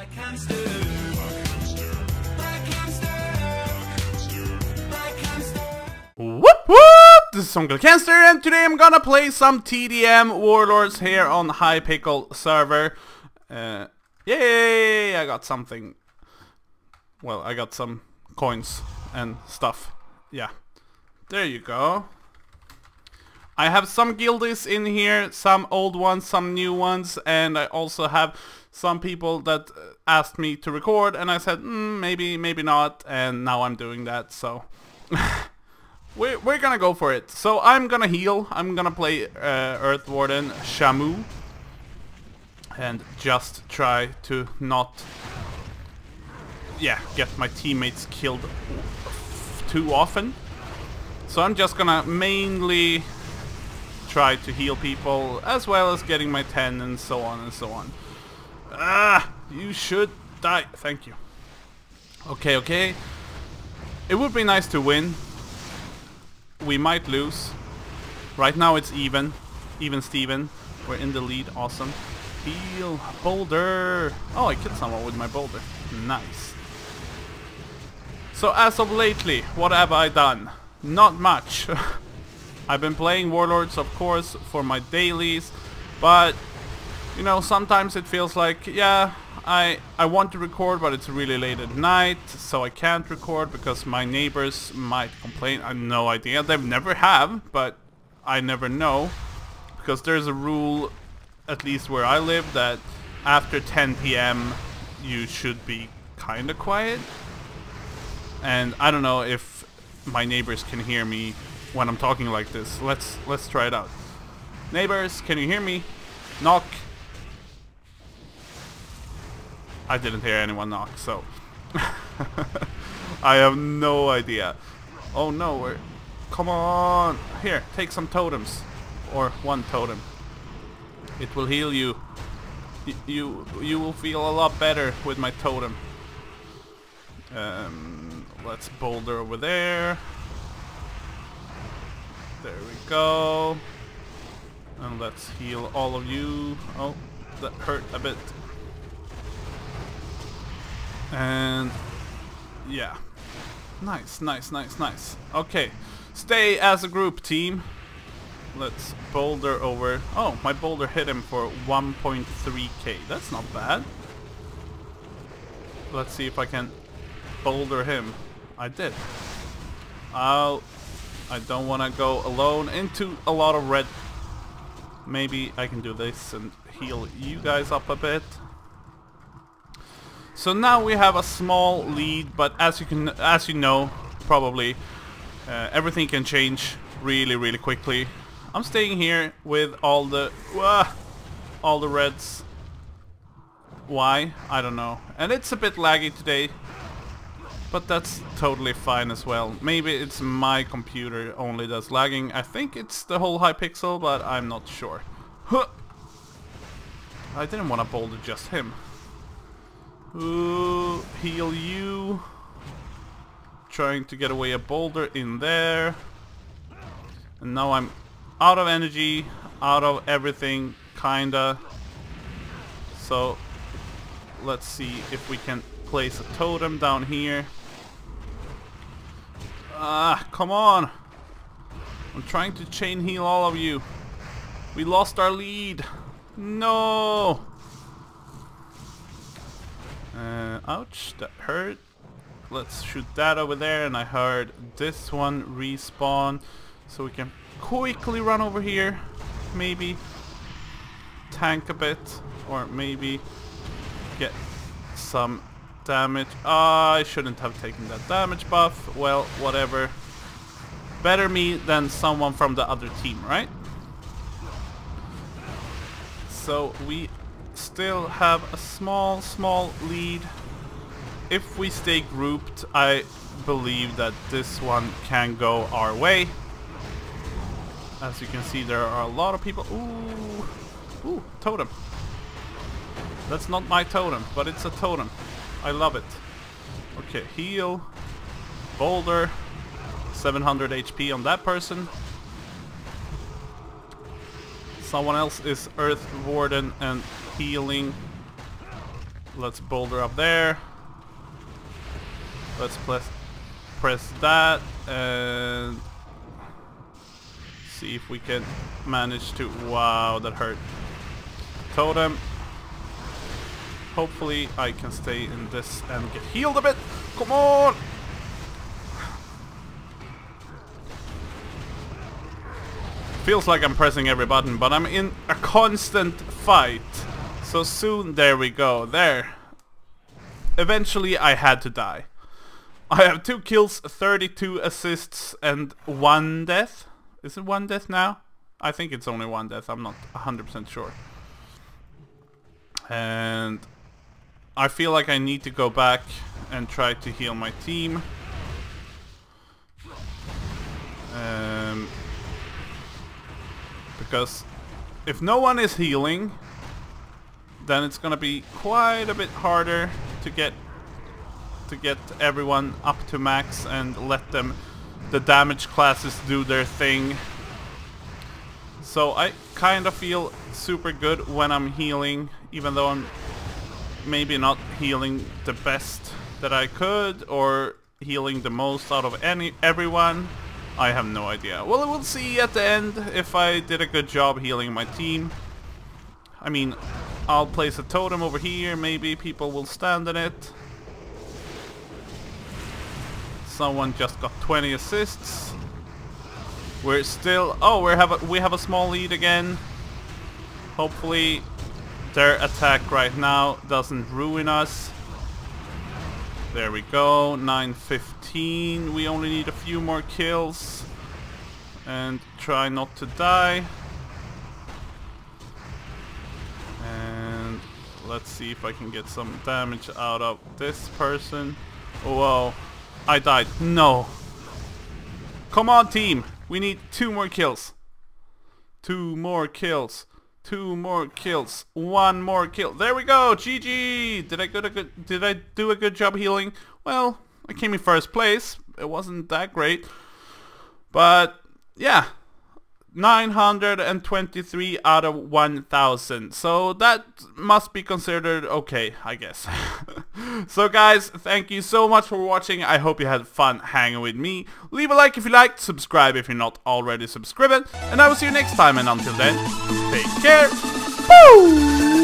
Black hamster. Black hamster. Black hamster. Whoop whoop! This is Onkelkenster and today I'm gonna play some TDM Warlords here on Hypixel server. Uh, yay! I got something. Well, I got some coins and stuff. Yeah. There you go. I have some guildies in here, some old ones, some new ones, and I also have some people that uh, asked me to record, and I said, mm, maybe, maybe not, and now I'm doing that, so... we're, we're gonna go for it. So I'm gonna heal, I'm gonna play uh, Earth Warden Shaman, and just try to not, yeah, get my teammates killed too often. So I'm just gonna mainly try to heal people as well as getting my 10 and so on and so on. Ah, you should die. Thank you. Okay, okay. It would be nice to win. We might lose. Right now it's even. Even Steven. We're in the lead. Awesome. Heal. Boulder. Oh, I killed someone with my boulder. Nice. So as of lately, what have I done? Not much. I've been playing Warlords, of course, for my dailies, but you know, sometimes it feels like, yeah, I I want to record, but it's really late at night, so I can't record because my neighbors might complain. I have no idea. They've never have, but I never know because there's a rule, at least where I live, that after 10 p.m. you should be kind of quiet. And I don't know if my neighbors can hear me when I'm talking like this. Let's let's try it out. Neighbors, can you hear me? Knock. I didn't hear anyone knock, so I have no idea. Oh no, we're come on. Here, take some totems or one totem. It will heal you. Y you you will feel a lot better with my totem. Um, let's boulder over there. There we go. And let's heal all of you. Oh, that hurt a bit. And yeah. Nice, nice, nice, nice. Okay. Stay as a group, team. Let's boulder over. Oh, my boulder hit him for 1.3k. That's not bad. Let's see if I can boulder him. I did. I'll I don't want to go alone into a lot of red. Maybe I can do this and heal you guys up a bit. So now we have a small lead, but as you can, as you know, probably uh, everything can change really, really quickly. I'm staying here with all the uh, all the reds. Why? I don't know. And it's a bit laggy today. But that's totally fine as well. Maybe it's my computer only that's lagging. I think it's the whole Hypixel, but I'm not sure. Huh. I didn't want to boulder just him. Ooh, heal you. Trying to get away a boulder in there. And now I'm out of energy, out of everything, kinda. So, let's see if we can place a totem down here. Ah, come on. I'm trying to chain heal all of you. We lost our lead. No. Uh, ouch, that hurt. Let's shoot that over there and I heard this one respawn. So we can quickly run over here. Maybe tank a bit or maybe get some damage. Ah, I shouldn't have taken that damage buff. Well, whatever. Better me than someone from the other team, right? So we still have a small, small lead. If we stay grouped, I believe that this one can go our way. As you can see, there are a lot of people. Ooh, ooh, totem. That's not my totem, but it's a totem. I love it. Okay, heal. Boulder. 700 HP on that person. Someone else is Earth Warden and healing. let's boulder up there. Let's press press that and see if we can manage to wow that hurt. Totem. Hopefully I can stay in this and get healed a bit. Come on! Feels like I'm pressing every button, but I'm in a constant fight. So soon, there we go. There. Eventually I had to die. I have 2 kills, 32 assists, and 1 death. Is it 1 death now? I think it's only 1 death, I'm not 100% sure. And I feel like I need to go back and try to heal my team. Um, because if no one is healing, then it's gonna be quite a bit harder to get to get everyone up to max and let them the damage classes do their thing. So I kind of feel super good when I'm healing, even though I'm maybe not healing the best that I could or healing the most out of any everyone. I have no idea. Well, we'll see at the end if I did a good job healing my team. I mean, I'll place a totem over here, maybe people will stand in it. Someone just got 20 assists. We're still... Oh, we have a, we have a small lead again. Hopefully their attack right now doesn't ruin us. There we go, 915. We only need a few more kills. And try not to die. And let's see if I can get some damage out of this person. Oh, whoa, I died. No. Come on team, we need two more kills. Two more kills. Two more kills. One more kill. There we go. GG. Did I good did I do a good job healing? Well, I came in first place. It wasn't that great. But yeah. 923 out of 1000. So that must be considered okay, I guess. so guys, thank you so much for watching. I hope you had fun hanging with me. Leave a like if you liked, subscribe if you're not already subscribed, and I will see you next time and until then, take care. Boo!